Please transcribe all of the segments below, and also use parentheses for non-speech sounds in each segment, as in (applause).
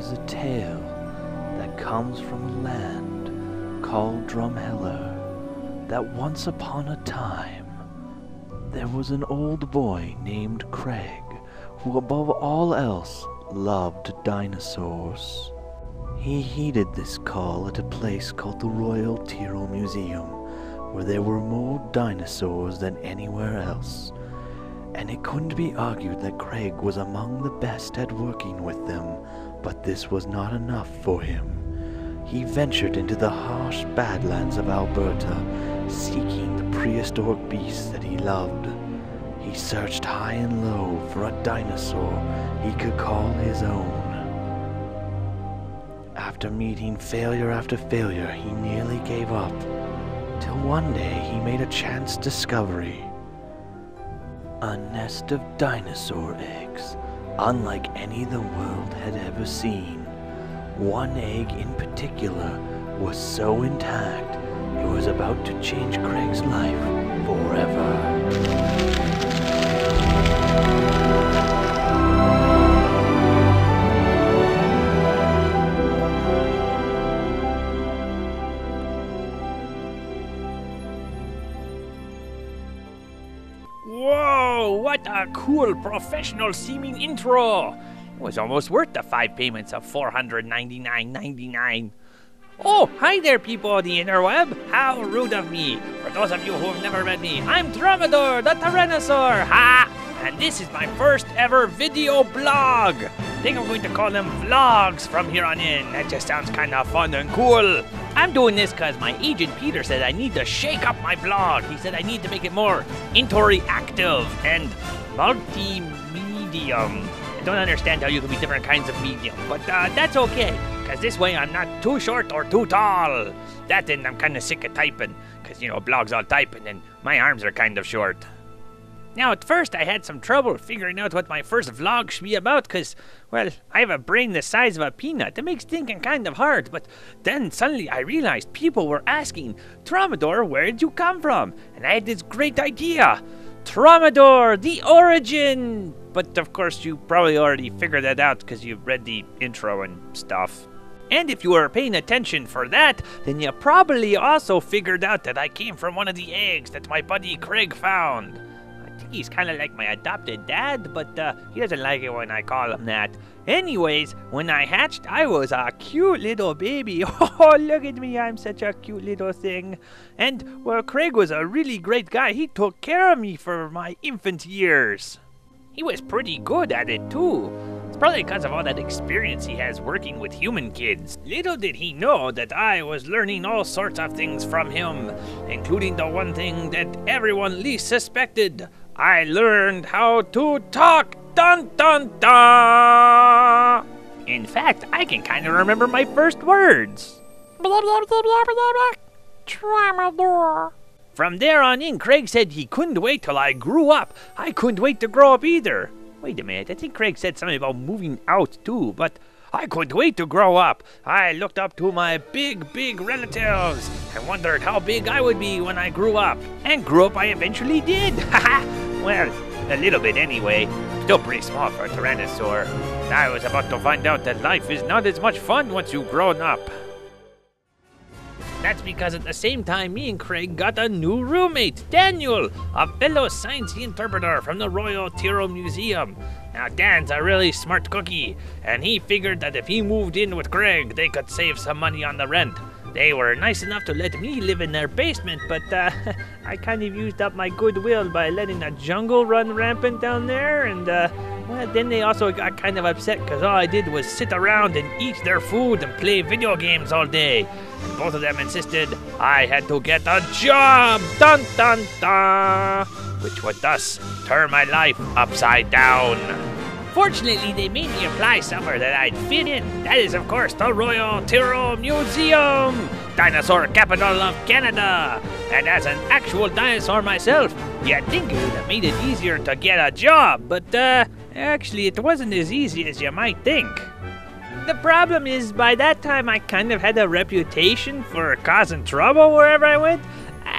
is a tale that comes from a land called Drumheller that once upon a time there was an old boy named Craig who above all else loved dinosaurs. He heeded this call at a place called the Royal Tyrrell Museum where there were more dinosaurs than anywhere else and it couldn't be argued that Craig was among the best at working with them, but this was not enough for him. He ventured into the harsh badlands of Alberta, seeking the prehistoric beasts that he loved. He searched high and low for a dinosaur he could call his own. After meeting failure after failure, he nearly gave up, till one day he made a chance discovery. A nest of dinosaur eggs, unlike any the world had ever seen. One egg in particular was so intact, it was about to change Craig's life forever. What a cool professional seeming intro! It was almost worth the five payments of $499.99. Oh, hi there, people of the interweb. How rude of me. For those of you who have never met me, I'm Traumador, the Tyrannosaur. Ha! And this is my first ever video blog. I think I'm going to call them vlogs from here on in. That just sounds kind of fun and cool. I'm doing this because my agent Peter said I need to shake up my blog. He said I need to make it more interactive and multi-medium. I don't understand how you can be different kinds of medium, but uh, that's okay, because this way I'm not too short or too tall. That and I'm kind of sick of typing, because, you know, blogs all typing and my arms are kind of short. Now, at first, I had some trouble figuring out what my first vlog should be about, because, well, I have a brain the size of a peanut. It makes thinking kind of hard, but then suddenly I realized people were asking, Traumador, where did you come from? And I had this great idea. Traumador, the origin! But of course, you probably already figured that out because you've read the intro and stuff. And if you were paying attention for that, then you probably also figured out that I came from one of the eggs that my buddy Craig found. He's kind of like my adopted dad, but uh, he doesn't like it when I call him that. Anyways, when I hatched, I was a cute little baby. (laughs) Oh, look at me, I'm such a cute little thing. And, well, Craig was a really great guy. He took care of me for my infant years. He was pretty good at it, too. It's probably because of all that experience he has working with human kids. Little did he know that I was learning all sorts of things from him, including the one thing that everyone least suspected. I learned how to talk! Dun dun dun! In fact, I can kind of remember my first words. Blah blah blah blah blah blah. Traumador. From there on in, Craig said he couldn't wait till I grew up. I couldn't wait to grow up either. Wait a minute, I think Craig said something about moving out too, but I couldn't wait to grow up. I looked up to my big, big relatives and wondered how big I would be when I grew up. And grew up I eventually did. (laughs) Well, a little bit anyway. Still pretty small for a tyrannosaur. I was about to find out that life is not as much fun once you've grown up. That's because at the same time, me and Craig got a new roommate, Daniel, a fellow science interpreter from the Royal Tyrrell Museum. Now, Dan's a really smart cookie, and he figured that if he moved in with Craig, they could save some money on the rent. They were nice enough to let me live in their basement, but uh, (laughs) I kind of used up my goodwill by letting the jungle run rampant down there, and uh, well, then they also got kind of upset because all I did was sit around and eat their food and play video games all day. And both of them insisted I had to get a job, dun dun dun, which would thus turn my life upside down. Fortunately, they made me apply somewhere that I'd fit in. That is, of course, the Royal Tyrrell Museum, dinosaur capital of Canada. And as an actual dinosaur myself, you'd think it would have made it easier to get a job, but uh, actually, it wasn't as easy as you might think. The problem is, by that time, I kind of had a reputation for causing trouble wherever I went.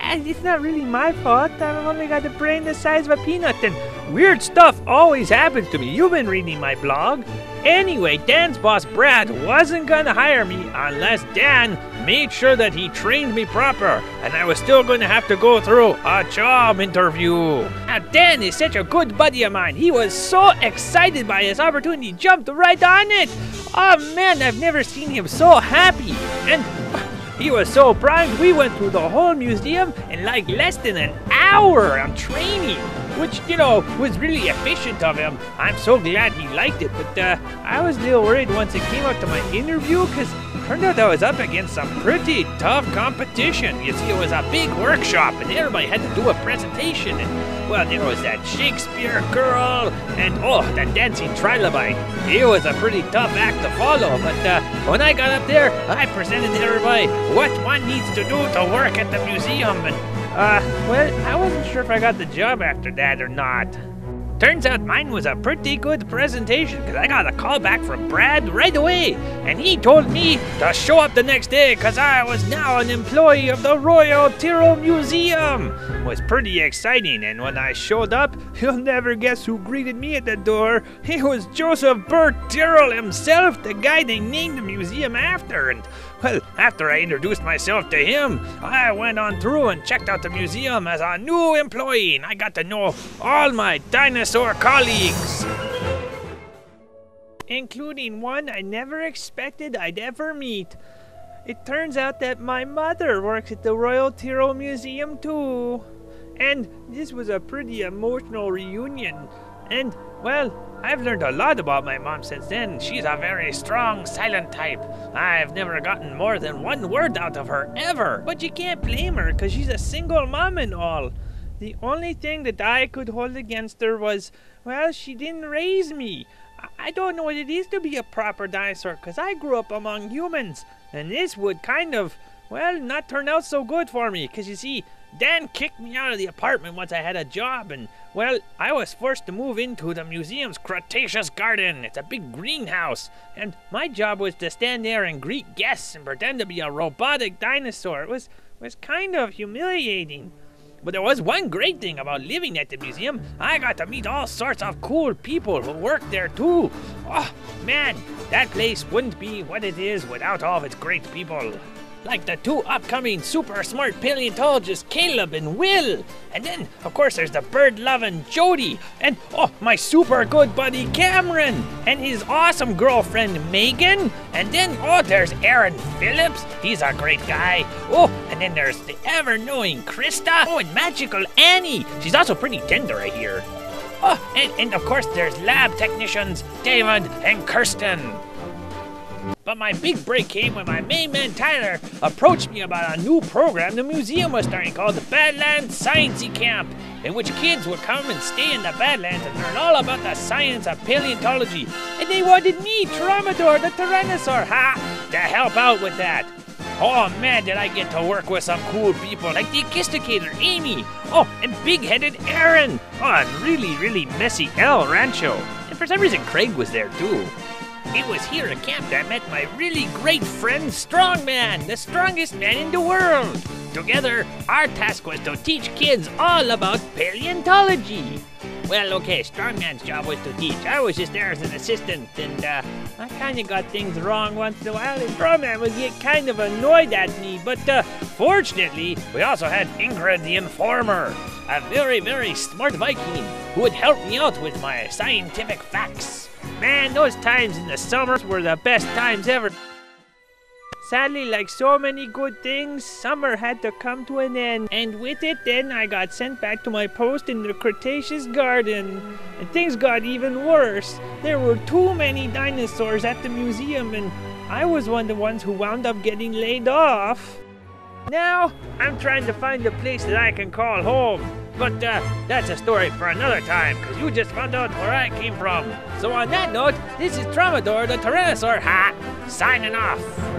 And it's not really my fault. I've only got a brain the size of a peanut, and weird stuff always happens to me. You've been reading my blog. Anyway, Dan's boss Brad wasn't gonna hire me unless Dan made sure that he trained me proper, and I was still gonna have to go through a job interview. Now, Dan is such a good buddy of mine. He was so excited by his opportunity, jumped right on it. Oh man, I've never seen him so happy. And he was so primed, we went through the whole museum in like less than an hour of training which, you know, was really efficient of him. I'm so glad he liked it, but uh, I was a little worried once it came out to my interview because turned out I was up against some pretty tough competition. You see, it was a big workshop and everybody had to do a presentation. And, well, there was that Shakespeare girl and, oh, that dancing trilobite. It was a pretty tough act to follow, but uh, when I got up there, I presented to everybody what one needs to do to work at the museum. And uh, well, I wasn't sure if I got the job after that or not. Turns out mine was a pretty good presentation because I got a call back from Brad right away, and he told me to show up the next day because I was now an employee of the Royal Tyrrell Museum. It was pretty exciting, and when I showed up, you'll never guess who greeted me at the door. It was Joseph Burt Tyrrell himself, the guy they named the museum after, and well, after I introduced myself to him, I went on through and checked out the museum as a new employee, and I got to know all my dinosaur colleagues. Including one I never expected I'd ever meet. It turns out that my mother works at the Royal Tyrrell Museum too. And this was a pretty emotional reunion. And, well, I've learned a lot about my mom since then. She's a very strong, silent type. I've never gotten more than one word out of her, ever. But you can't blame her, because she's a single mom and all. The only thing that I could hold against her was, well, she didn't raise me. I don't know what it is to be a proper dinosaur, because I grew up among humans. And this would kind of, well, not turn out so good for me, because you see, Dan kicked me out of the apartment once I had a job, and, well, I was forced to move into the museum's Cretaceous garden. It's a big greenhouse, and my job was to stand there and greet guests and pretend to be a robotic dinosaur. It was, was kind of humiliating. But there was one great thing about living at the museum. I got to meet all sorts of cool people who work there too. Oh, man, that place wouldn't be what it is without all of its great people like the two upcoming super smart paleontologists, Caleb and Will. And then, of course, there's the bird loving Jody. And, oh, my super good buddy Cameron. And his awesome girlfriend Megan. And then, oh, there's Aaron Phillips. He's a great guy. Oh, and then there's the ever knowing Krista. Oh, and magical Annie. She's also pretty tender, I hear. Oh, and, and of course, there's lab technicians David and Kirsten. But my big break came when my main man Tyler approached me about a new program the museum was starting called the Badlands Sciencey Camp, in which kids would come and stay in the Badlands and learn all about the science of paleontology. And they wanted me, Traumador the Tyrannosaur, ha, to help out with that. Oh man, did I get to work with some cool people like the Akisticator, Amy. Oh, and big-headed Aaron. Oh, and really, really messy El Rancho. And for some reason, Craig was there too. It was here at camp that I met my really great friend Strongman, the strongest man in the world. Together, our task was to teach kids all about paleontology. Well, okay, Strongman's job was to teach. I was just there as an assistant, and uh, I kind of got things wrong once in a while, and Strongman would get kind of annoyed at me. But uh, fortunately, we also had Ingrid the Informer, a very, very smart Viking who would help me out with my scientific facts. Man, those times in the summers were the best times ever. Sadly, like so many good things, summer had to come to an end. And with it, then I got sent back to my post in the Cretaceous garden. And things got even worse. There were too many dinosaurs at the museum, and I was one of the ones who wound up getting laid off. Now, I'm trying to find a place that I can call home. But uh, that's a story for another time, because you just found out where I came from. So on that note, this is Traumador the Tyrannosaur Ha, signing off.